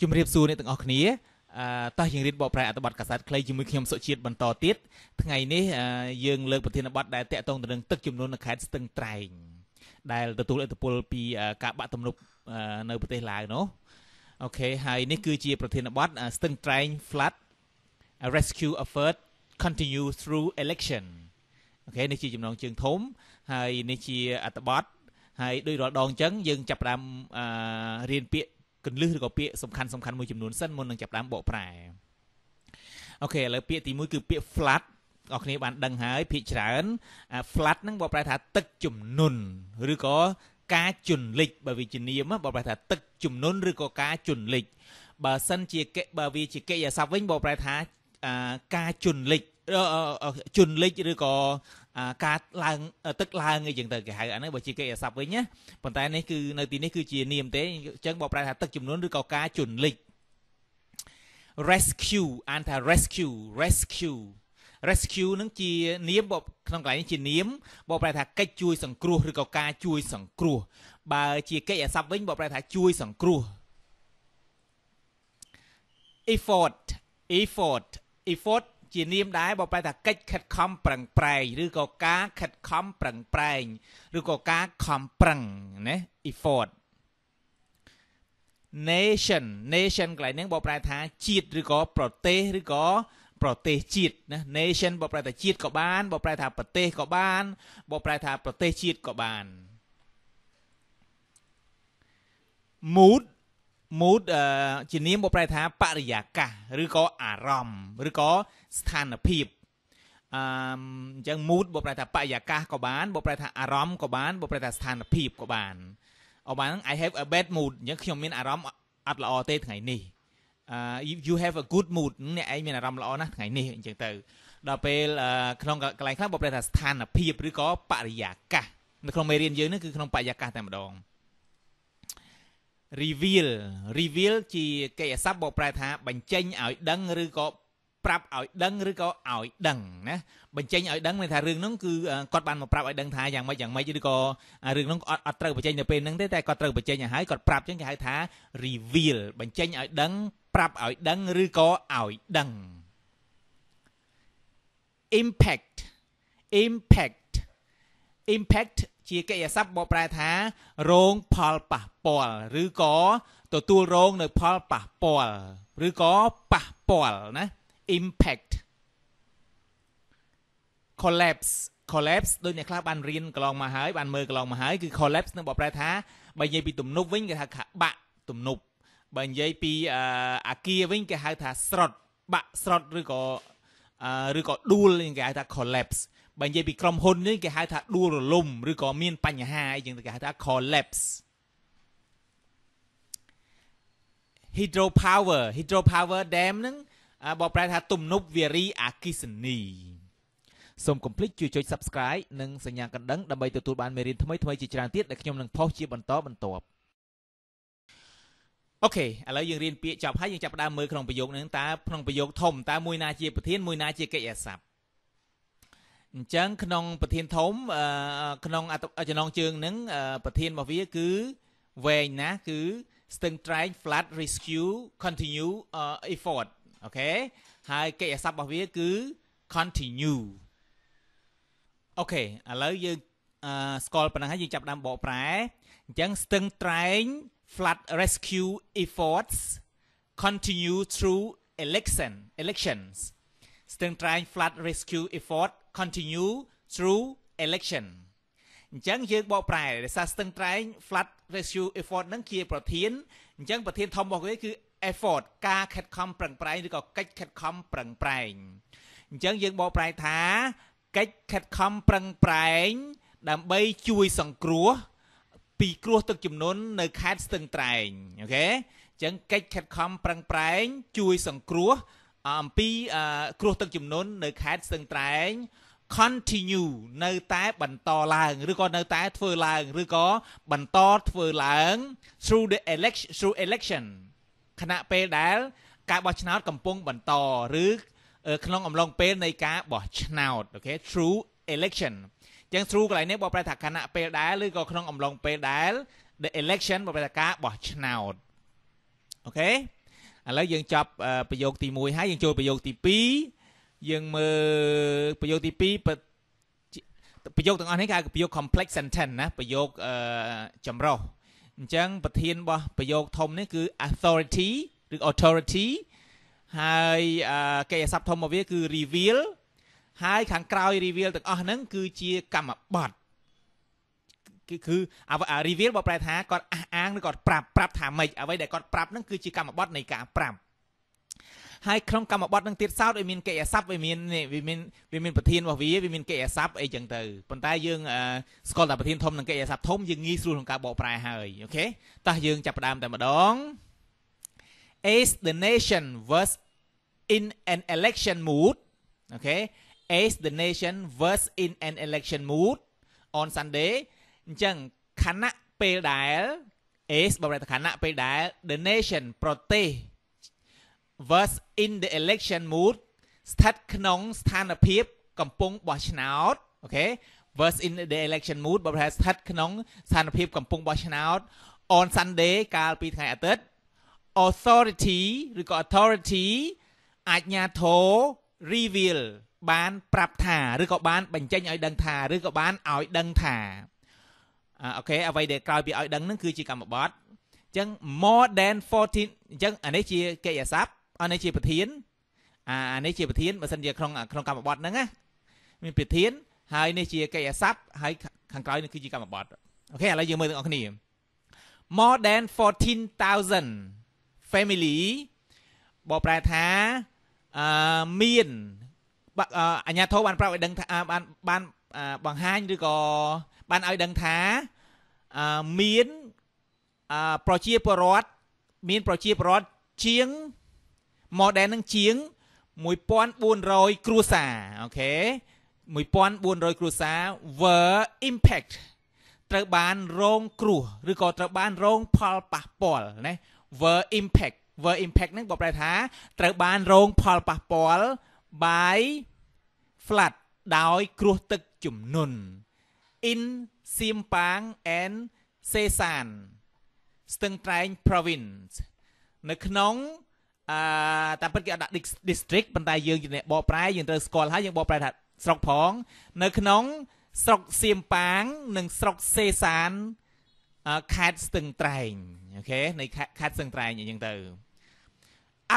ជំរាបសួរអ្នកទាំងអស់គ្នាអឺតោះយើងរៀនបកប្រែអត្ថបទកាសែតខ្លីជាមួយខ្ញុំសុជាតិបន្តទៀតថ្ងៃនេះយើងលើកប្រធានបទដែលតាក់ទងទៅនឹងទឹកចំនួននៅខេត្តស្ទឹងត្រែងដែលទទួលឥទ្ធិពលពីការបាក់ទំនប់នៅប្រទេសឡាវនោះអូខេហើយនេះគឺជាប្រធានបទស្ទឹងត្រែង flood rescue effort continue through election អូខេនេះជាចំណងជើងធំ ហើយនេះជាអត្ថបទហើយដូចរាល់ដងអញ្ចឹងយើងចាប់ផ្ដើមរៀនពាក្យ កន្លឹះឬក៏ពាក្យសំខាន់សំខាន់មួយចំនួនសិនមុននឹងចាប់ផ្ដើមបកប្រែអូខេឥឡូវពាក្យទី1គឺពាក្យ flood អ្នកគ្នាបានដឹងហើយភាគច្រើន flood ហ្នឹងបកប្រែថាទឹកជំនន់ឬក៏ការជន់លិចបើវាជានាមបកប្រែថាទឹកជំនន់ឬក៏ការជន់លិចបើសិនជាបើវាជាកិរិយាសព្ទវិញបកប្រែថាការជន់លិចជន់លិចឬក៏ ការឡើងទឹកឡើងអីចឹងទៅគេហៅអានេះបើជាកិរិយាសព្ទវិញណាប៉ុន្តែនេះគឺនៅទីនេះគឺជានាមទេអញ្ចឹងបកប្រែថាទឹកចំនួនឬក៏ការជន់លិច rescue អានថា rescue rescue rescue នឹងជានាមក្នុងកន្លែងនេះជានាមបកប្រែថាកិច្ចជួយសង្គ្រោះឬក៏ការជួយសង្គ្រោះបើជាកិច្ចអាសព្ទវិញបកប្រែថាជួយសង្គ្រោះ effort effort effort ជានាមដែរបើប្រែថាកិច្ចខិតខំប្រឹងប្រែងឬក៏ការខិតខំប្រឹងប្រែងឬក៏ការខំប្រឹងណា effort nation nation កន្លែងហ្នឹងបើប្រែថាជាតិឬក៏ប្រទេសឬក៏ប្រទេសជាតិណា nation បើប្រែថាជាតិក៏បានបើប្រែថាប្រទេសក៏បានបើប្រែថាប្រទេសជាតិក៏បាន mood mood ជានាមបកប្រែថាបរិយាកាសឬក៏អារម្មណ៍ឬក៏ស្ថានភាពអឺអញ្ចឹង mood បកប្រែថាបរិយាកាសក៏បានបកប្រែថាអារម្មណ៍ក៏បានបកប្រែថាស្ថានភាពក៏បានអបបាន I have a bad mood អញ្ចឹងខ្ញុំមានអារម្មណ៍អត់ល្អទេថ្ងៃនេះអឺ you have a good mood អ្នកឯងមានអារម្មណ៍ល្អណាស់ថ្ងៃនេះអញ្ចឹងទៅដល់ពេលក្នុងកន្លែងខ្លះបកប្រែថាស្ថានភាពឬក៏បរិយាកាសនៅក្នុងមេរៀនយើងនេះគឺក្នុងបរិយាកាសតែម្ដង reveal reveal ជាកិរិយាសព្ទបកប្រែថាបញ្ចេញឲ្យដឹងឬក៏ប្រាប់ឲ្យដឹងឬក៏ឲ្យដឹងណាបញ្ចេញឲ្យដឹងមានថារឿងហ្នឹងគឺគាត់បានមកប្រាប់ឲ្យដឹងថាយ៉ាងម៉េចយ៉ាងម៉េចឬក៏រឿងហ្នឹងអត់អត់ត្រូវបញ្ចេញនៅពេលហ្នឹងទេតែគាត់ត្រូវបញ្ចេញឲ្យហើយគាត់ប្រាប់ចឹងគេហៅថា reveal បញ្ចេញឲ្យដឹងប្រាប់ឲ្យដឹងឬក៏ឲ្យដឹង impact impact impact ជាកិរិយាសព្ទបកប្រែថារងផលប៉ះពាល់ឬក៏ទទួលរងនៅផលប៉ះពាល់ឬក៏ប៉ះពាល់ណា impact collapse collapse ដូចអ្នកខ្លះបានរៀនកន្លងមកហើយបានមើលកន្លងមកហើយគឺ collapse នឹងបកប្រែថាបើនិយាយពីទំនប់វិញគេថាបាក់ទំនប់បើនិយាយពីអាគារវិញគេហៅថាស្រុតបាក់ស្រុតឬក៏ឬក៏ដួលគេហៅថា collapse បើនិយាយពីក្រុមហ៊ុននេះគេហៅថាដួលរលំឬក៏មានបញ្ហាអីចឹងគេហៅថា collapse hydropower hydropower dam ហ្នឹងបកប្រែថាទំនប់វារីអគិសនីសូមកុំភ្លេចជួយចុច Subscribe និងសញ្ញាកណ្ដឹងដើម្បីទទួលបានមេរៀនថ្មីៗជាច្រើនទៀតដែលខ្ញុំនឹងផុសជាបន្តបន្ទាប់OK ឥឡូវយើងរៀនពាក្យចប់ហើយយើងចាប់ផ្ដើមមើលក្នុងប្រយោគនេះតើក្នុងប្រយោគធំតើមួយណាជាប្រធានមួយណាជាកិរិយាសព្ទ អញ្ចឹងក្នុងប្រធានធំក្នុងចំណងជើងហ្នឹងប្រធានរបស់វាគឺវែងណាគឺ Stung Treng Flood Rescue Continue Effort OK ហើយកិរិយាសព្ទរបស់វាគឺ continue OK ឥឡូវយើងស្គាល់ប៉ុណ្ណឹងហើយយើងចាប់ដើមបកប្រែអញ្ចឹងស្ទឹងត្រែង flood rescue efforts continue through election elections ស្ទឹងត្រែង flood rescue effort continue through election អញ្ចឹងយើងបកប្រែដោយសារស្ទឹងត្រែង flood rescue effort នឹងជាប្រធានអញ្ចឹងប្រធានធំរបស់វាគឺ effort ការខិតខំប្រឹងប្រែងឬក៏កិច្ចខិតខំប្រឹងប្រែងអញ្ចឹងយើងបកប្រែថាកិច្ចខិតខំប្រឹងប្រែង ដើម្បីជួយសង្គ្រោះពីគ្រោះទឹកជំនន់នៅខេត្តស្ទឹងត្រែងអូខេអញ្ចឹងកិច្ចខិតខំប្រឹងប្រែង ជួយសង្គ្រោះអំពីគ្រោះទឹកជំនន់នៅខេត្តស្ទឹងត្រែង continue នៅតែបន្តឡើងឬក៏នៅតែធ្វើឡើងឬក៏បន្តធ្វើឡើង through the election through election ខណៈពេលដែល ការបោះឆ្នោតកំពុងបន្តឬក្នុងអំឡុងពេលនៃការបោះឆ្នោតអូខេ through election ចឹង through កន្លែងនេះបកប្រែថាខណៈពេលដែលឬក៏ក្នុងអំឡុងពេលដែល the election បកប្រែថាការបោះឆ្នោតអូខេឥឡូវយើងចប់ប្រយោគទី1ហើយយើងចូលប្រយោគទី2 យើងមើលប្រយោគទី2ប្រយោគទាំងអស់នេះគេហៅប្រយោគ complex sentence ណាប្រយោគចម្រុះអញ្ចឹងប្រធានរបស់ប្រយោគធំនេះគឺ authority ឬ authority ហើយកិច្ចស័ព្ទធំរបស់វាគឺ reveal ហើយខាងក្រោយ reveal ទាំងអស់ហ្នឹងគឺជាកម្មបត្តិគឺគឺ reveal បើប្រែថាគាត់អះអាងឬគាត់ប្រាប់ប្រាប់ថាម៉េចអ្វីដែលគាត់ប្រាប់ហ្នឹងគឺជាកម្មបត្តិនៃការប្រាប់ ហើយក្នុងកម្មបត្តិនឹងទៀតសោតវាមានកិច្ចស័ព្ទវាមានវាមានវាមានប្រធានរបស់វាវាមានកិច្ចស័ព្ទអីចឹងទៅប៉ុន្តែយើងស្គាល់តែប្រធានធំនិងកិច្ចស័ព្ទធំយើងងាយស្រួលក្នុងការបកប្រែហើយអូខេតោះយើងចាប់ផ្ដើមតែម្ដង As the nation was in an election mood okay as the nation was in an election mood on Sunday អញ្ចឹងខណៈពេលដែល as បើប្រែថាខណៈពេលដែល the nation ប្រទេស was in the election mood ស្ថិតក្នុងស្ថានភាពកំពុងបោះឆ្នោតអូខេ was in the election mood បើប្រែស្ថិតក្នុងស្ថានភាពកំពុងបោះឆ្នោត on Sunday កាលពីថ្ងៃអាទិត្យ authority ឬក៏ authority អាជ្ញាធរ reveal បានប្រាប់ថាឬក៏បានបញ្ចេញឲ្យដឹងថាឬក៏បានឲ្យដឹងថាអូខេអ្វីដែលក្រោយពីឲ្យដឹងហ្នឹងគឺជាកម្មបត្តិអញ្ចឹង more than 14អញ្ចឹងអានេះជាកិច្ចស័ព្ទ អានេះជាប្រធានអានេះជាប្រធានបើសិនជាក្នុងក្នុងកម្មបត្តិហ្នឹងណាមានប្រធានហើយនេះជាកិច្ចស័ព្ទហើយខាងក្រោយនេះគឺជាកម្មបត្តិអូខេឥឡូវយើងមើលទាំងអស់គ្នា more than 14000 family បកប្រែថាអឺមានអញ្ញាធិបបានប្រាប់ឲ្យដឹងថាបានបានបង្ហាញឬក៏បានឲ្យដឹងថាមានប្រជាពលរដ្ឋមានប្រជាពលរដ្ឋជាង model នឹងជាង1400គ្រួសារអូខេ1400គ្រួសារ were impact ត្រូវបានរងគ្រោះឬក៏ត្រូវបានរងផលប៉ះពាល់ណា were impact were impact ហ្នឹងបើប្រែថាត្រូវបានរងផលប៉ះពាល់ by flood ដោយគ្រោះទឹកជំនន់ in Simpang and Sesan ស្ទឹងត្រែង province នៅក្នុង អឺតាមពិតគេអត់ដាក់ district ប៉ុន្តែយើងជាអ្នកបកប្រែយើងត្រូវស្គាល់ហើយយើងបកប្រែថាស្រុកផង នៅក្នុងស្រុកសៀមប៉ាង និងស្រុកសេសានខេត្តស្ទឹងត្រែងអូខេនៃខេត្តស្ទឹងត្រែងអញ្ចឹងទៅ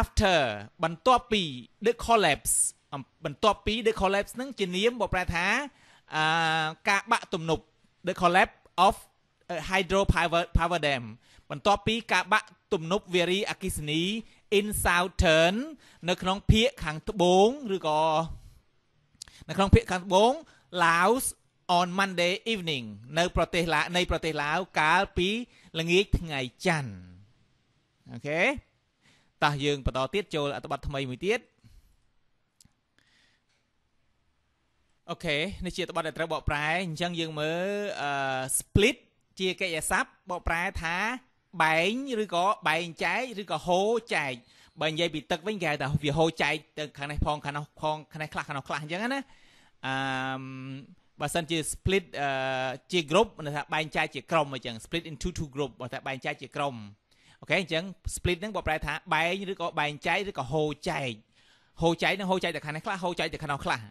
after បន្ទាប់ពី the collapse បន្ទាប់ពី the collapse ហ្នឹងជានាមបកប្រែថាអឺការបាក់ទំនប់ the collapse of hydropower power dam បន្ទាប់ពីការបាក់ទំនប់វារីអគ្គិសនី in southern នៅក្នុងភាគខាងត្បូងឬក៏នៅក្នុងភាគខាងត្បូង Laos on Monday evening នៅប្រទេសឡានៃប្រទេសឡាវកាលពីល្ងាចថ្ងៃច័ន្ទអូខេតោះយើងបន្តទៀតចូលអត្ថបទថ្មីមួយទៀតអូខេនេះជាអត្ថបទដែលត្រូវបកប្រែអញ្ចឹងយើងមើលអឺ split ជាកិច្ចស័ព្ទបកប្រែថា បែងឬក៏បែងចែកឬក៏ហូរចែកបើនិយាយពីទឹកវិញគេហៅថាវាហូរចែកទៅខាងនេះផងខាងនោះផងខាងនេះខ្លះខាងនោះខ្លះអញ្ចឹងណាអឺបើសិនជា split អឺជា group ន័យថាបែងចែកជាក្រុមអញ្ចឹង split into two group បើថាបែងចែកជាក្រុមអូខេអញ្ចឹង split ហ្នឹងបើប្រែថាបែងឬក៏បែងចែកឬក៏ហូរចែកហូរចែកនឹងហូរចែកទៅខាងនេះខ្លះហូរចែកទៅខាងនោះខ្លះ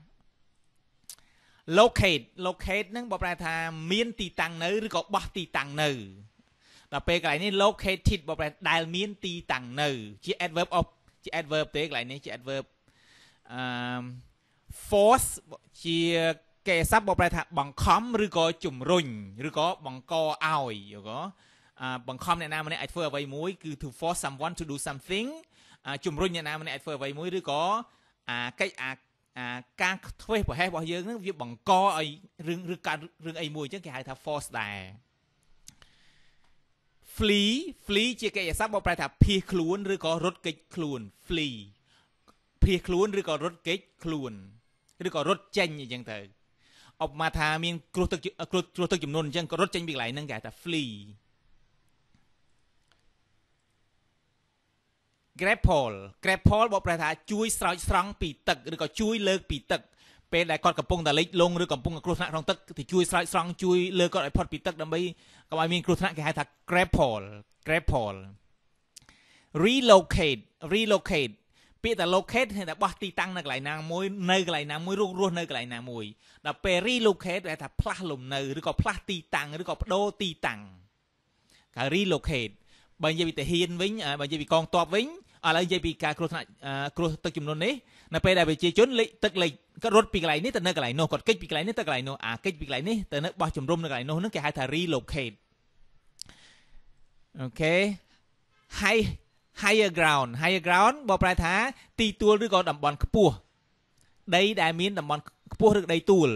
locate locate ហ្នឹងបើប្រែថាមានទីតាំងនៅឬក៏បោះទីតាំងនៅ ដល់ពេលកន្លែងនេះ located បើប្រែដែលមានទីតាំងនៅ ជា adverb of ជា adverb ទេកន្លែងនេះជា adverb អឺ force ជាកិច្ចស័ព្ទបើប្រែថាបង្ខំឬក៏ជំរុញឬក៏បង្កឲ្យយល់ក៏បង្ខំអ្នកណាម្នាក់ឲ្យធ្វើអ្វីមួយគឺ to force someone to do something ជំរុញអ្នកណាម្នាក់ឲ្យធ្វើអ្វីមួយឬក៏អាកិច្ចអាអាការធ្វេសប្រហែសរបស់យើងនឹងវាបង្កឲ្យរឿងឬការរឿងអីមួយអញ្ចឹងគេហៅថា force ដែរ flee flee ជាកិច្ចស័ព្ទបកប្រែថាភៀសខ្លួនឬក៏រត់គេចខ្លួន flee ភៀសខ្លួនឬក៏រត់គេចខ្លួនឬក៏រត់ចេញអញ្ចឹងទៅឧបមាថាមានគ្រោះទឹកគ្រោះគ្រោះទឹកចំនួនអញ្ចឹងក៏រត់ចេញពីកន្លែងហ្នឹងគេហៅថា flee grapple grapple បកប្រែថាជួយស្រោចស្រង់ពីទឹកឬក៏ជួយលើកពីទឹក ពេលដែលគាត់កំពុងតែលិចលង់ឬកំពុងគ្រោះថ្នាក់ក្នុងទឹកទៅជួយស្រោចស្រង់ជួយលើកគាត់ឲ្យផុតពីទឹកដើម្បីកុំឲ្យមានគ្រោះថ្នាក់គេហៅថា grapple grapple relocate relocate ពាក្យតែ locate តែបោះទីតាំងនៅកន្លែងណាមួយនៅកន្លែងណាមួយរស់រស់នៅកន្លែងណាមួយដល់ពេល relocate គេថាផ្លាស់លំនៅឬក៏ផ្លាស់ទីតាំងឬក៏បដូរទីតាំងគេ relocate បើនិយាយពីទាហានវិញបើនិយាយពីកងទ័ពវិញឥឡូវនិយាយពីការគ្រោះថ្នាក់គ្រោះទឹកចំនួននេះនៅពេលដែលប្រជាជនលេខទឹកលេខ គាត់រត់ពីកន្លែងនេះទៅនៅកន្លែងនោះគាត់គេចពីកន្លែងនេះទៅកន្លែងនោះអាគេចពីកន្លែងនេះទៅនៅបោះជំរំនៅកន្លែងនោះហ្នឹងគេហៅថា relocate អូខេ high higher ground higher ground បកប្រែថា ទីទួលឬក៏តំបន់ខ្ពស់ដីដែលមានតំបន់ខ្ពស់ឬដីទួល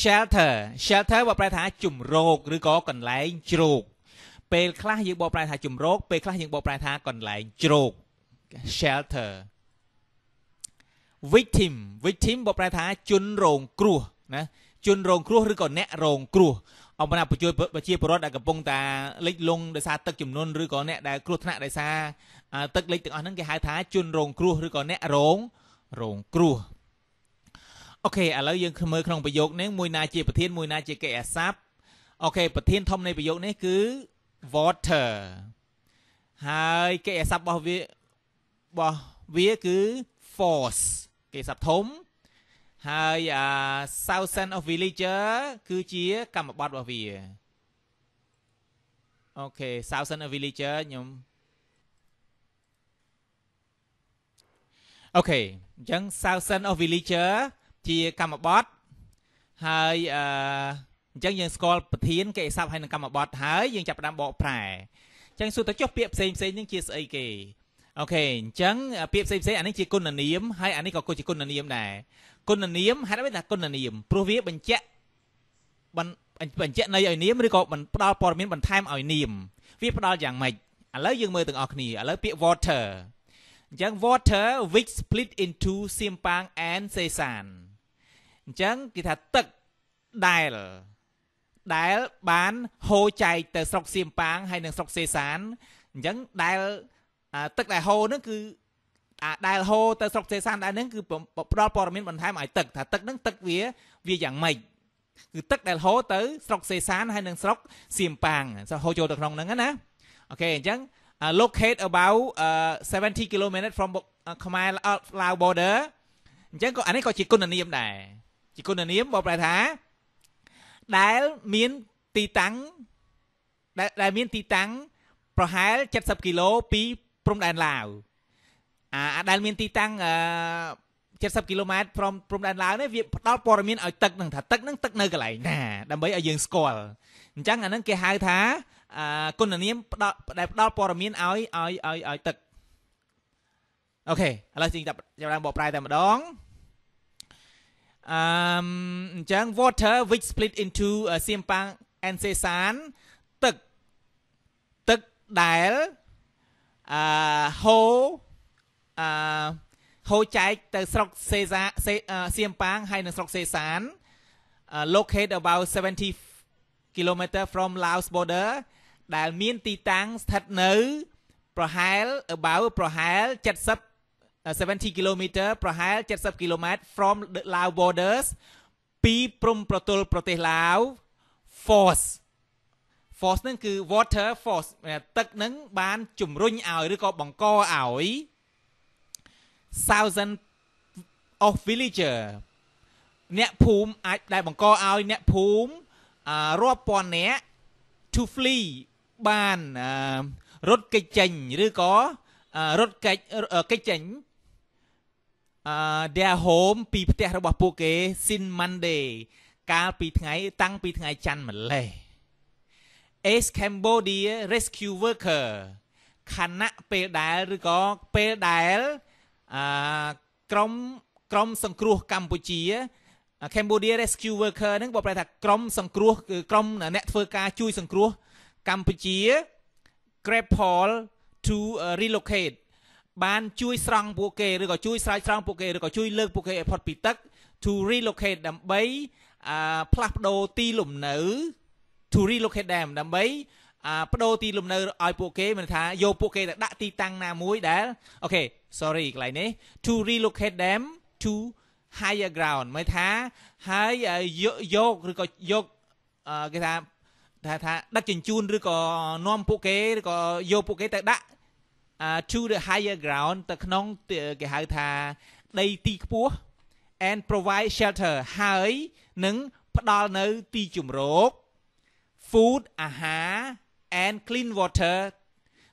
shelter shelter បកប្រែថាជំរកឬក៏កន្លែងជ្រកពេលខ្លះយើងបកប្រែថាជំរកពេលខ្លះយើងបកប្រែថាកន្លែងជ្រក shelter victim victim បកប្រែថាជនរងគ្រោះណាជនរងគ្រោះឬក៏អ្នករងគ្រោះអំណាចប្រជាប្រជាពលរដ្ឋដែលកំពុងតែលិចលង់ដោយសារទឹកចំនួនឬក៏អ្នកដែលគ្រោះថ្នាក់ដោយសារទឹកលិចទាំងអស់ហ្នឹងគេហៅថាជនរងគ្រោះឬក៏អ្នករងរងគ្រោះអូខេឥឡូវយើងមើលក្នុងប្រយោគនេះមួយណាជាប្រធានមួយណាជាកិរិយាសព្ទអូខេប្រធានធំនៃប្រយោគនេះគឺ water ហើយកិរិយាសព្ទរបស់វារបស់វាគឺ force កិរិយាសព្ទធំហើយអា Southern of Villager គឺជាកម្មបត្តិរបស់វាអូខេ Southern of Villager ខ្ញុំអូខេអញ្ចឹង Southern of Villager ជាកម្មបត្តិហើយអឺអញ្ចឹងយើងស្គាល់ប្រធានកិច្ចស័ព្ទហើយនឹងកម្មបត្តិហើយយើងចាប់ផ្ដើមបកប្រែអញ្ចឹងសួរទៅចុះពាក្យផ្សេងផ្សេងនេះជាស្អីគេ អូខេអញ្ចឹងពាក្យផ្សេងផ្សេងអានេះជាគុណនាមហើយអានេះក៏ជាគុណនាមដែរគុណនាមហេតុអ្វីថាគុណនាមព្រោះវាបញ្ជាក់បញ្ជាក់ន័យឲ្យនាមឬក៏ផ្ដល់ព័ត៌មានបន្ថែមឲ្យនាមវាផ្ដល់យ៉ាងម៉េចឥឡូវយើងមើលទាំងអស់គ្នាឥឡូវពាក្យ water អញ្ចឹង water which split into Simpang and Sesan អញ្ចឹងគេថាទឹកដែលដែលបានហូរចែកទៅស្រុកសៀមប៉ាងហើយនិងស្រុកសេសានអញ្ចឹងដែល ទឹកដែលហូរហ្នឹងគឺអាដែលហូរទៅស្រុកសេសានដែរហ្នឹងគឺផ្ដល់ព័ត៌មានបន្ថែមឲ្យទឹកថាទឹកហ្នឹងទឹកវាវាយ៉ាងម៉េចគឺទឹកដែលហូរទៅស្រុកសេសានហើយនិងស្រុកសៀមប៉ាងហូរចូលទៅក្នុងហ្នឹងណាអូខេអញ្ចឹង locate about uh, 70 km from Khmer Lao border អញ្ចឹងក៏អានេះក៏ជាគុណនាមដែរជាគុណនាមបកប្រែថាដែលមានទីតាំងដែលមានទីតាំងប្រហែល70គីឡូពី ព្រំដែនឡាវអាដែលមានទីតាំងអឺ70គីឡូម៉ែត្រព្រមព្រំដែនឡាវនេះវាផ្ដល់ព័ត៌មានឲ្យទឹកនឹងថាទឹកនឹងទឹកនៅកន្លែងណាដើម្បីឲ្យយើងស្គាល់អញ្ចឹងអានឹងគេហៅថាគុណនាមផ្ដល់ដែលផ្ដល់ព័ត៌មានឲ្យឲ្យឲ្យឲ្យទឹកអូខេឥឡូវជាងចាប់ចាប់ដើមបកប្រែតែម្ដងអឺអញ្ចឹង water which split into Siampang and Sesan ទឹកទឹកដែល អឺហូអឺហូរចែកទៅស្រុកសេសាសៀមប៉ាងហើយនៅស្រុកសេសាន locate about 70 km from Laos border ដែលមានទីតាំងស្ថិតនៅ ប្រហែល about ប្រហែល70 70 km ប្រហែល70 km from the Lao borders ពីព្រំប្រទល់ប្រទេសឡាវ force force ហ្នឹងគឺ water force ទឹកហ្នឹងបានជំរុញឲ្យឬក៏បង្កឲ្យ thousand of villager អ្នកភូមិអាចដែលបង្កឲ្យអ្នកភូមិរាប់ពាន់នាក់ to flee បានរត់គេចចេញឬក៏រត់គេចគេចចេញអឺ their home ពីផ្ទះរបស់ពួកគេ sin monday កាលពីថ្ងៃតាំងពីថ្ងៃច័ន្ទម្លេះ as cambodia rescue worker ខណៈពេលដែលឬក៏ពេលដែលអឺក្រុមក្រុមសង្គ្រោះកម្ពុជា Cambodia Rescue Worker ហ្នឹងបើប្រែថាក្រុមសង្គ្រោះគឺក្រុមអ្នកធ្វើការជួយសង្គ្រោះកម្ពុជា Grab Paul to relocate បានជួយស្រង់ពួកគេឬក៏ជួយស្រោចស្រង់ពួកគេឬក៏ជួយលើកពួកគេឲ្យផុតពីទឹក to relocate ដើម្បីអឺផ្លាស់ប្ដូរទីលំនៅ to relocate them ដើម្បីអាបដូរទីលំនៅឲ្យពួកគេមានថាយកពួកគេទៅដាក់ទីតាំងណាមួយដែលអូខេ sorry កន្លែងនេះ to relocate them to higher ground មានថាហើយយកឬក៏យកគេថាថាថាដឹកជញ្ជូនឬក៏នាំពួកគេឬក៏យកពួកគេទៅដាក់ to the higher ground ទៅក្នុងគេហៅថាដីទីខ្ពស់ and provide shelter ហើយនឹងផ្ដល់នៅទីជម្រក food អាហារ and clean water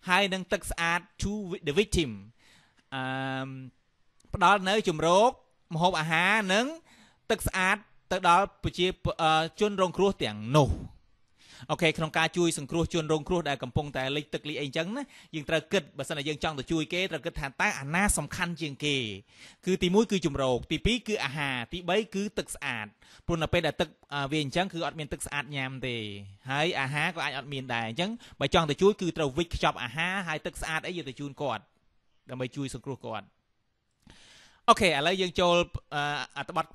ហើយនឹងទឹកស្អាត to the victim អឺផ្ដល់នៅជំរកម្ហូបអាហារនិងទឹកស្អាតទៅដល់ប្រជាជនរងគ្រោះទាំងនោះ អូខេក្នុងការជួយសង្គ្រោះជនរងគ្រោះដែលកំពុងតែលិចទឹកលិចអីចឹងណាយើងត្រូវគិតបើសិនតែយើងចង់ទៅជួយគេត្រូវគិតថាតើអាណាសំខាន់ជាងគេគឺទី1គឺជំរកទី2គឺអាហារទី3គឺទឹកស្អាតព្រោះនៅពេលដែលទឹកវាអញ្ចឹងគឺអត់មានទឹកស្អាតញ៉ាំទេហើយអាហារក៏អាចអត់មានដែរអញ្ចឹងបើចង់ទៅជួយគឺត្រូវវិចខ្ចប់អាហារហើយទឹកស្អាតអីយកទៅជូនគាត់ដើម្បីជួយសង្គ្រោះគាត់អូខេឥឡូវយើងចូលអត្ថបទ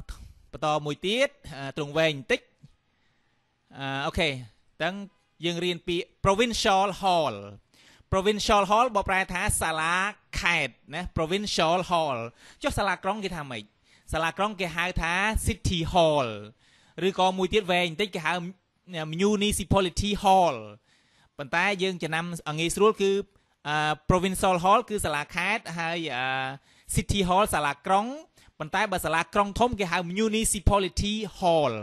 បន្តមួយទៀតត្រង់វែងបន្តិចអូខេ ទាំងយើងរៀនពាក្យ provincial hall provincial hall បកប្រែថាសាលាខេត្តណា provincial hall ចុះសាលាក្រុងគេថាម៉េចសាលាក្រុងគេហៅថា city hall ឬក៏មួយទៀតវែងបន្តិចគេហៅ municipality hall ប៉ុន្តែយើងចំណាំងាយស្រួលគឺ provincial hall គឺសាលាខេត្តហើយ city hall សាលាក្រុងប៉ុន្តែបើសាលាក្រុងធំគេហៅ municipality hall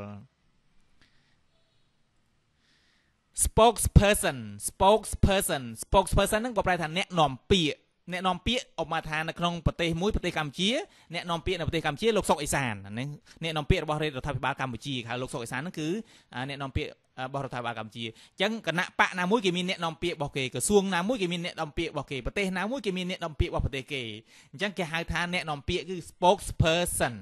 spokesperson spokesperson spokesperson ហ្នឹងក៏ប្រែថាអ្នកនាំពាក្យអ្នកនាំពាក្យអបមាថានៅក្នុងប្រទេសមួយប្រទេសកម្ពុជាអ្នកនាំពាក្យនៅប្រទេសកម្ពុជាលោកសុកអេសានហ្នឹងអ្នកនាំពាក្យរបស់រដ្ឋាភិបាលកម្ពុជាហៅលោកសុកអេសានហ្នឹងគឺអ្នកនាំពាក្យរបស់រដ្ឋាភិបាលកម្ពុជាអញ្ចឹងគណៈបកណាមួយគេមានអ្នកនាំពាក្យរបស់គេក្រសួងណាមួយគេមានអ្នកនាំពាក្យរបស់គេប្រទេសណាមួយគេមានអ្នកនាំពាក្យរបស់ប្រទេសគេអញ្ចឹងគេហៅថាអ្នកនាំពាក្យគឺ spokesperson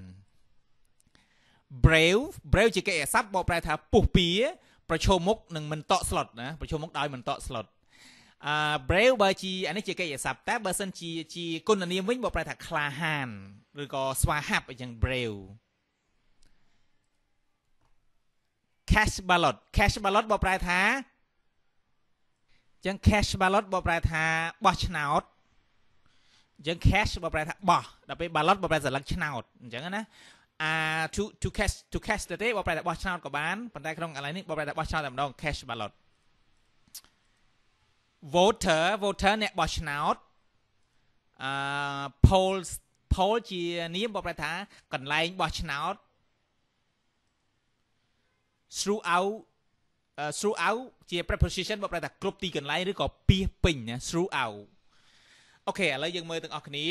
brave brave ជាកិច្ចអាស័ព្ទបកប្រែថាពុះពៀ ប្រឈមមុខនឹងមិនតក់ស្លុតណាប្រឈមមុខដោយមិនតក់ស្លុតអឺ brave បើជាអានេះជាកិច្ចអាស័ព្ទតែបើសិនជាជាគុណនាមវិញបកប្រែថាក្លាហានឬក៏ស្វាហាប់អញ្ចឹង brave cash ballot cash ballot បកប្រែថាអញ្ចឹង cash ballot បកប្រែថាបោះឆ្នោតអញ្ចឹង cash បកប្រែថាបោះដល់ពេល ballot បកប្រែសន្លឹកឆ្នោតអញ្ចឹងណា អា to to cash to cash ទៅទេបកប្រែថាបោះឆ្នោតក៏បានប៉ុន្តែក្នុងឥឡូវនេះបកប្រែថាបោះឆ្នោតតែម្ដង cash ballot voter voter អ្នកបោះឆ្នោតអឺ polls poll ជានាមបកប្រែថាកន្លែងបោះឆ្នោត throughout uh, throughout ជា preposition បកប្រែថាគ្រប់ទីកន្លែងឬក៏ពាសពេញណា throughout អូខេឥឡូវយើងមើលទាំងអស់គ្នា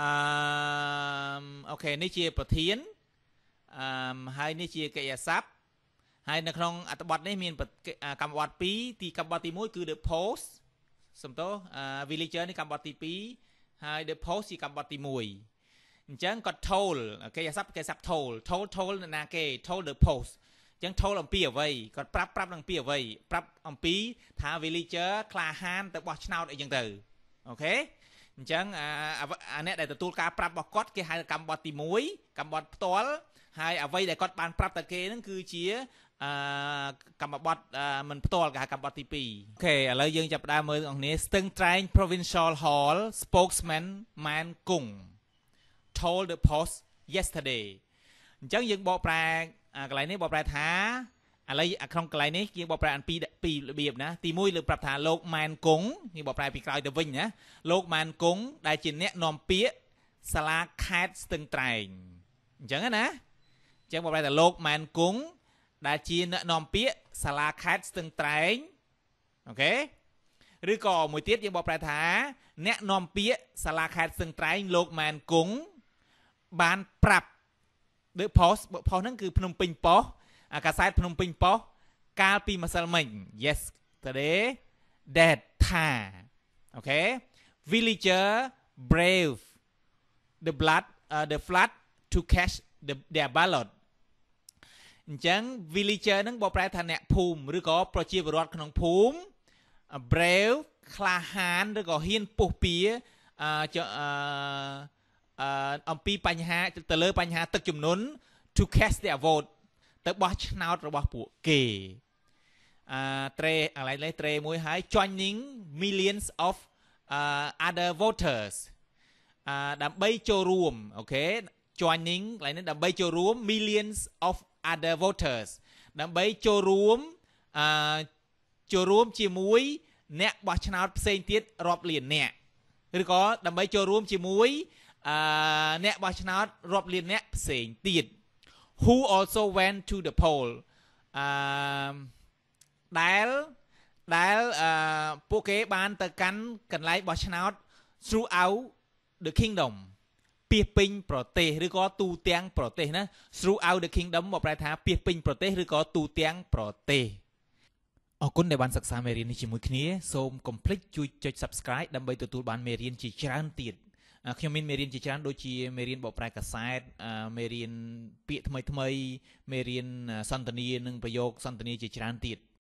អឺអូខេនេះជាប្រធានអឺហើយនេះជាកិច្ចអាស័ព្ទហើយនៅក្នុងអត្ថបទនេះមានកម្មបត្តិ2ទីកម្មបត្តិទី1គឺ the post សំទោ villager នេះកម្មបត្តិទី2ហើយ the post ជាកម្មបត្តិទី1អញ្ចឹងគាត់ told គេអាស័ព្ទគេអាស័ព្ទ told told told ណាគេ told the post អញ្ចឹង told អំពីអ្វីគាត់ប្រាប់ប្រាប់អំពីអ្វីប្រាប់អំពីថា villager ក្លាហានទៅបោះឆ្នោតអីចឹងទៅអូខេ អញ្ចឹងអាអ្នកដែលទទួលការប្រាប់របស់គាត់គេហៅកម្មបត្តិទី1កម្មបត្តិផ្ទាល់ហើយអ្វីដែលគាត់បានប្រាប់ទៅគេហ្នឹងគឺជាអឺកម្មបត្តិមិនផ្ទាល់គេហៅកម្មបត្តិទី2អូខេឥឡូវយើងចាប់ផ្ដើមមើលបងប្អូនស្ទឹងត្រែង Provincial Hall spokesman ម៉ានគង់ told the post yesterday អញ្ចឹងយើងបកប្រែកន្លែងនេះបកប្រែថាឥឡូវក្នុងកន្លែងនេះយើងបកប្រែអំពី ពីរបៀបណាទី1លើប្រាប់ថាលោកម៉ែនគង់នេះបកប្រែពីក្រោយទៅវិញណាលោកម៉ែនគង់ដែលជាអ្នកនាំពាក្យសាលាខេត្តស្ទឹងត្រែងអញ្ចឹងណាអញ្ចឹងបកប្រែថាលោកម៉ែនគង់ដែលជាអ្នកនាំពាក្យសាលាខេត្តស្ទឹងត្រែងអូខេឬក៏មួយទៀតយើងបកប្រែថា អ្នកនាំពាក្យសាលាខេត្តស្ទឹងត្រែងលោកម៉ែនគង់បានប្រាប់ The Post Post ហ្នឹងគឺភ្នំពេញ Post អាកាសែតភ្នំពេញ Post កាលពីម្សិលមិញ yesterday that ថាអូខេ villager brave the blood uh, the flood to catch the their ballot អញ្ចឹង villager ហ្នឹងបកប្រែថាអ្នកភូមិឬក៏ប្រជាពលរដ្ឋក្នុងភូមិ brave ក្លាហានឬក៏ហ៊ានពុះពៀអឺអឺអំពីបញ្ហាទៅលើបញ្ហាទឹកជំនន់ to cast their vote ទៅបោះឆ្នោតរបស់ពួកគេ អឺត្រេកន្លែងលេខត្រេមួយហើយ joining millions of uh, other voters អឺដើម្បីចូលរួមអូខេ joining កន្លែងនេះដើម្បីចូលរួម millions of other voters ដើម្បីចូលរួមអឺចូលរួមជាមួយ អ្នកបោះឆ្នោតផ្សេងទៀតរាប់លានអ្នកឬក៏ដើម្បីចូលរួមជាមួយអឺអ្នកបោះឆ្នោតរាប់លានអ្នកផ្សេងទៀត who also went to the poll អឺ ដែលដែលអឺពួកគេបានទៅកាន់កន្លែងបោះឆ្នោត throughout the kingdom ពាសពេញប្រទេសឬក៏ទូទាំងប្រទេសណា throughout the kingdom មកប្រែថាពាសពេញប្រទេសឬក៏ទូទាំងប្រទេសអរគុណដែលបានសិក្សាមេរៀននេះជាមួយគ្នាសូមកុំភ្លេចជួយចុច Subscribe ដើម្បីទទួលបានមេរៀនជាច្រើនទៀតខ្ញុំមានមេរៀនជាច្រើនដូចជាមេរៀនបកប្រែកាសែតមេរៀនពាក្យថ្មីថ្មីមេរៀនសន្ទនានិងប្រយោគសន្ទនាជាច្រើនទៀត